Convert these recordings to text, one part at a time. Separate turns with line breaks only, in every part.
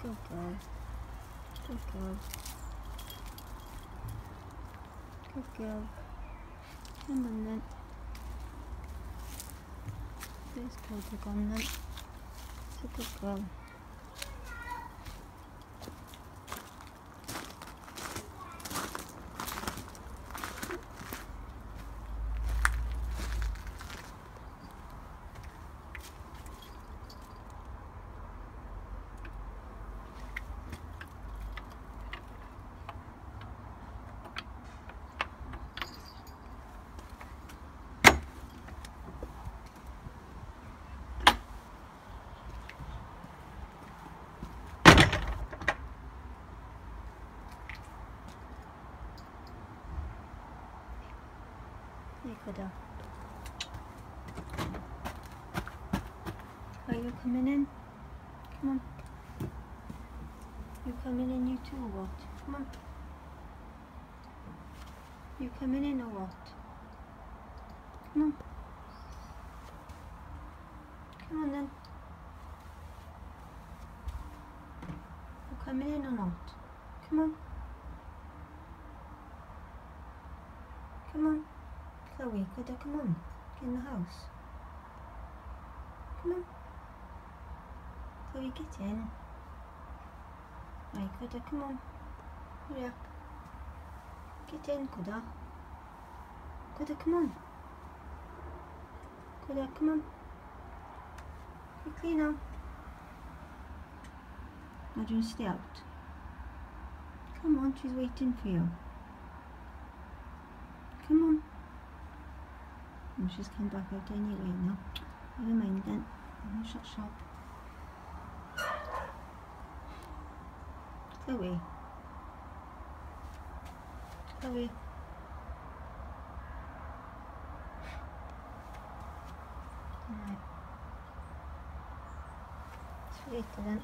Good girl. Good girl. Good girl. Come on then. There's Cobra gone then. It's a good girl. Are oh, you coming in? Come on. You coming in, you too, or what? Come on. You coming in or what? Come on. Come on then. You coming in or not? Come on. Come on. Chloe, could I come on? Get in the house. Come on. Chloe, get in. Right, could I come on? Hurry up. Get in, could I? Could I come on? I uh, come on? Quickly now. Now do you stay out? Come on, she's waiting for you. Come on. She's come back out anyway now. Never mind then. Oh, shut shop. Chloe. Chloe. Alright. It's later then.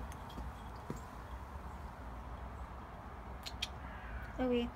Chloe.